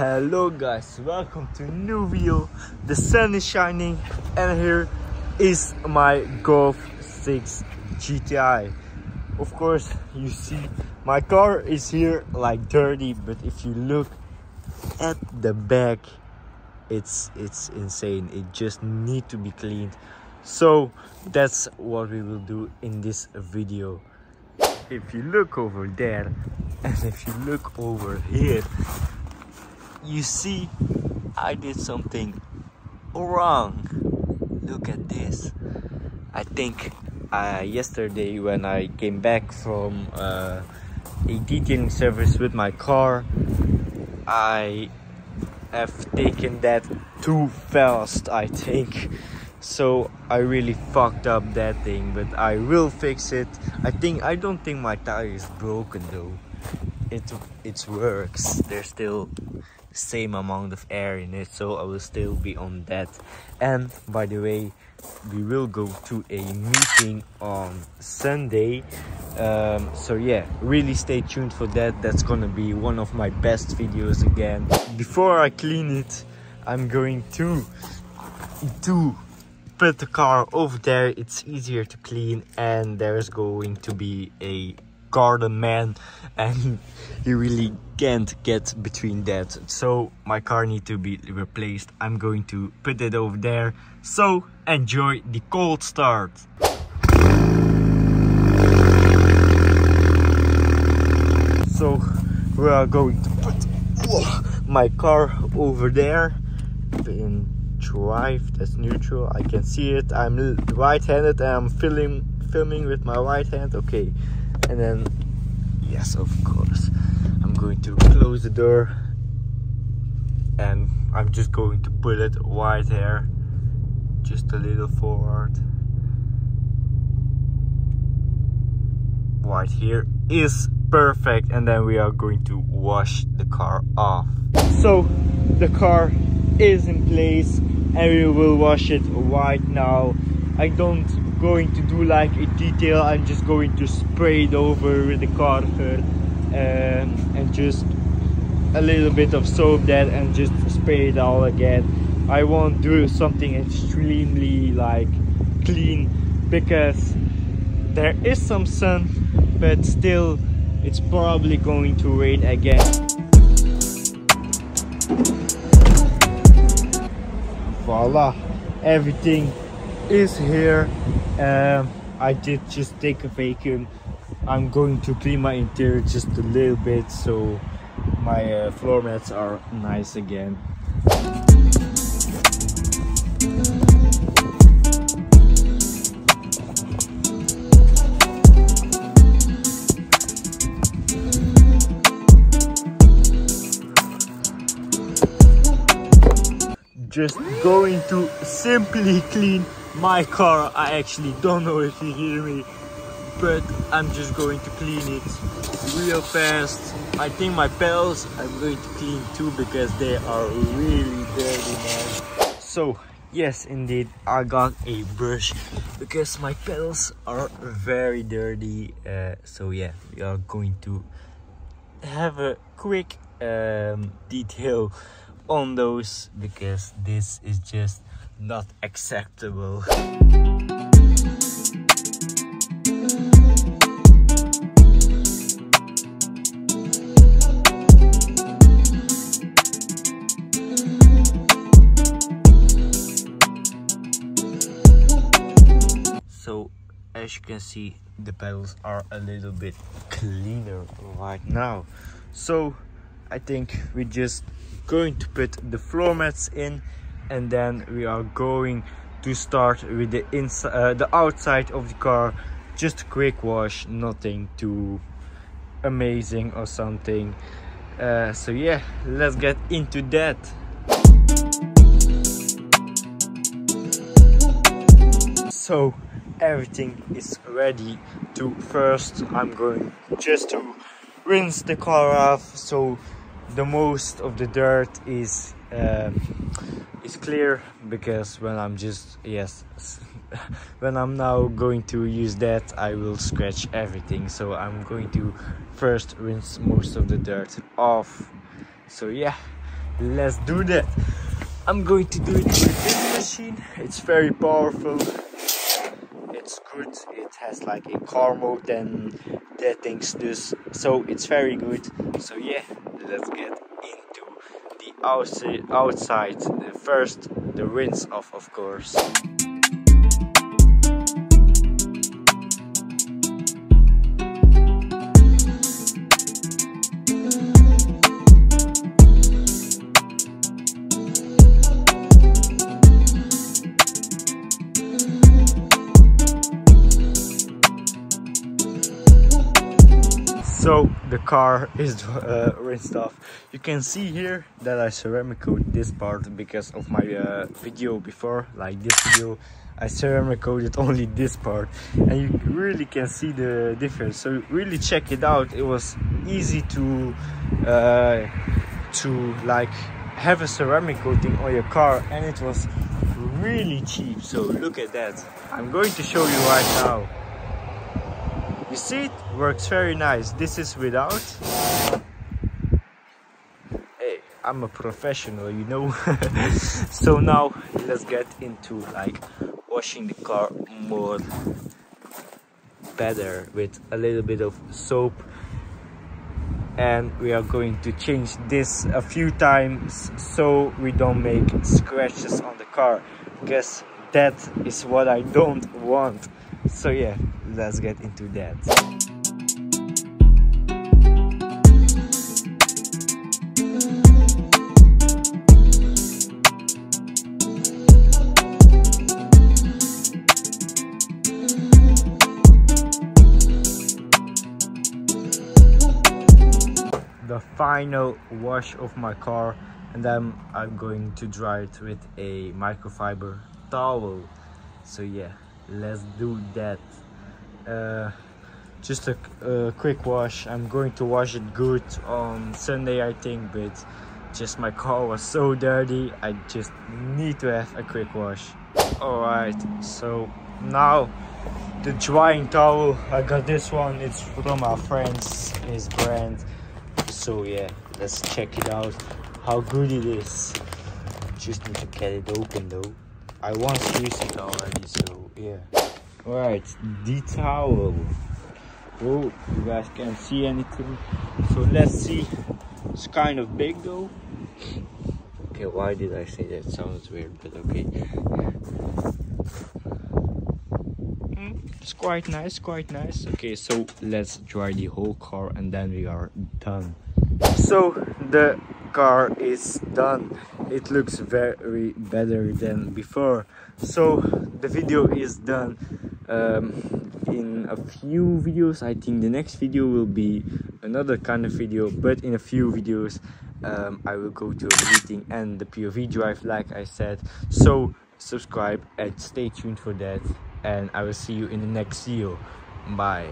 Hello guys, welcome to new video. The sun is shining and here is my Golf 6 GTI. Of course, you see my car is here like dirty, but if you look at the back, it's it's insane. It just need to be cleaned. So that's what we will do in this video. If you look over there and if you look over here, you see I did something wrong. Look at this. I think uh, yesterday when I came back from uh, a detailing service with my car, I have taken that too fast, I think. So I really fucked up that thing, but I will fix it. I think I don't think my tire is broken though. It it works. There's still same amount of air in it so I will still be on that. And by the way we will go to a meeting on Sunday. Um, so yeah really stay tuned for that. That's gonna be one of my best videos again. Before I clean it I'm going to to put the car over there. It's easier to clean and there's going to be a garden man and you really can't get between that. So my car need to be replaced. I'm going to put it over there. So enjoy the cold start. So we are going to put my car over there. In drive that's neutral. I can see it. I'm right-handed. And i'm filming filming with my right hand. Okay and then yes of course. I'm going to close the door. And I'm just going to pull it right here. Just a little forward. Right here is perfect. And then we are going to wash the car off. So the car is in place. And we will wash it right now I don't going to do like a detail I'm just going to spray it over with the car um, and just a little bit of soap that and just spray it all again. I won't do something extremely like clean because there is some sun but still it's probably going to rain again. Voila. Everything is here. Um, I did just take a vacuum. I'm going to clean my interior just a little bit so my uh, floor mats are nice again. Just going to simply clean my car i actually don't know if you hear me but i'm just going to clean it real fast. I think my pedals i'm going to clean too because they are really dirty man. So yes indeed i got a brush because my pedals are very dirty. Uh, so yeah we are going to have a quick um, detail on those because this is just not acceptable. So as you can see the pedals are a little bit cleaner right now so I think we're just going to put the floor mats in and then we are going to start with the inside uh, the outside of the car. Just a quick wash nothing too amazing or something. Uh, so yeah let's get into that. So everything is ready to first. I'm going just to rinse the car off. So the most of the dirt is uh, is clear because when I'm just yes when I'm now going to use that I will scratch everything. So I'm going to first rinse most of the dirt off. So yeah let's do that. I'm going to do it with this machine. It's very powerful. It's good. It has like a car mode and that things this so it's very good. So yeah let's get into the outside outside first the rinse off of course the car is uh, rinsed off. You can see here that I ceramic coat this part because of my uh, video before like this video. I ceramic coated only this part. And you really can see the difference. So really check it out. It was easy to uh, to like have a ceramic coating on your car and it was really cheap. So look at that. I'm going to show you right now you see it works very nice. This is without. Hey, I'm a professional, you know. so now let's get into like washing the car more better with a little bit of soap and we are going to change this a few times so we don't make scratches on the car because that is what I don't want so yeah let's get into that. The final wash of my car and then I'm going to dry it with a microfiber towel. So yeah let's do that uh, just a, a, quick wash. I'm going to wash it good on sunday i think but just my car was so dirty i just need to have a quick wash. All right so now the drying towel. I got this one. It's from our friends his brand. So yeah let's check it out. How good it is. Just need to get it open though. I once used it already so yeah right the towel oh you guys can't see anything. So let's see. It's kind of big though. Okay why did i say that? Sounds weird but okay. Mm, it's quite nice quite nice. Okay so let's dry the whole car and then we are done. So the car is done. It looks very better than before. So the video is done um, in a few videos i think the next video will be another kind of video but in a few videos um, i will go to a meeting and the pov drive like i said. So subscribe and stay tuned for that and i will see you in the next video. Bye